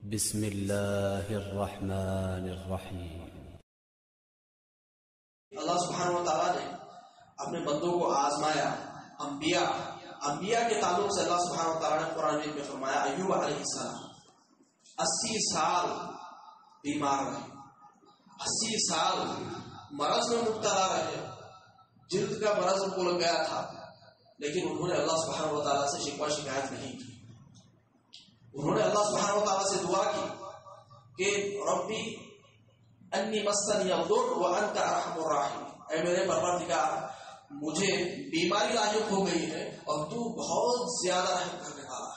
بسم الله الرحمن الرحيم اللہ سبحانہ و تعالیٰ نے اپنے بندوں کو آزمایا، انبیاء انبیاء کے تعلق سے اللہ سبحانہ و تعالیٰ نے قرآن میں فرمایا، ایوب علیہ السلام، اسی سال بیمار رہے، اسی سال مرض میں مبتلا رہے، جلد کا مرض ان کو لگ گیا تھا، لیکن انہوں نے اللہ سبحانہ و تعالیٰ سے شکوا شکایت نہیں کی۔ انہوں نے اللہ سبحانہ و تعالیٰ سے دعا کی کہ ربی انی مسن یا و انت ارحم الراحم اے میرے پروردگار، مجھے بیماری لاحق ہو گئی ہے اور تو بہت زیادہ رحم کرنے والا،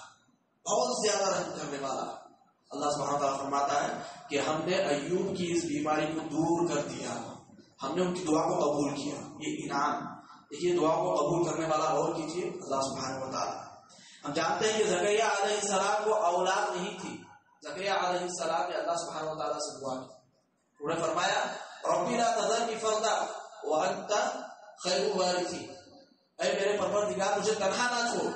بہت زیادہ رحم کرنے والا۔ اللہ سبحانہ تعالیٰ فرماتا ہے کہ ہم نے ایوب کی اس بیماری کو دور کر دیا۔ ہم نے ان کی دعا کو قبول کیا۔ یہ انعام دیکھیے، دعا کو قبول کرنے والا اور کیجیے۔ اللہ سبحانہ و تعالیٰ۔ ہم جانتے ہیں کہ زکریہ علیہ السلام کو اولاد نہیں تھی۔ زکریہ علیہ السلام نے اللہ سبحانہ و تعالیٰ سے دعا کی۔ انہوں نے فرمایا، ربی لا تذر کی فردا وانت خیر وارثی اے میرے پروردگار، مجھے تنہا نہ چھوڑ۔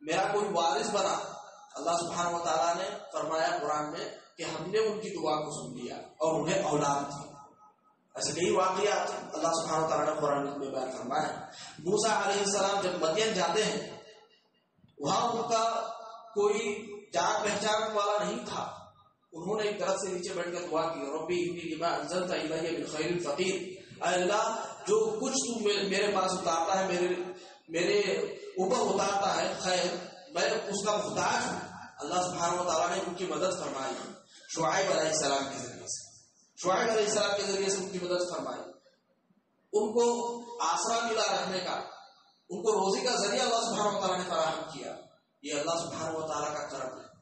میرا کوئی وارث بنا۔ اللہ سبحانہ و تعالیٰ نے فرمایا قرآن میں کہ ہم نے ان کی دعا کو سن لیا اور انہیں اولاد تھی ایسے کئی واقعات اللہ سبحانہ و تعالیٰ نے قرآن میں بیان فرمایا۔ موسا علیہ السلام جب مدین جاتے ہیں وہاں ان کا کوئی جان پہچان والا نہیں تھا۔ انہوں نے ایک طرف سے نیچے بیٹھ کر دعا کی، ربی لما انزلت الیہ من خیر الفقیر اے اللہ، جو کچھ تو میرے پاس اتارتا ہے، میرے میرے اوپر اتارتا ہے، خیر، میں اس کا محتاج ہوں۔ اللہ سبحانہ و تعالیٰ نے ان کی مدد فرمائی۔ شعائب علیہ السلام کے ذریعے سے۔ شعائب علیہ السلام کے ذریعے سے ان کی مدد فرمائی۔ ان کو آسرا ملا رہنے کا، ان کو روزی کا ذریعہ اللہ سبحانہ و تعالیٰ نے فراہم کیا یہ اللہ سبحانہ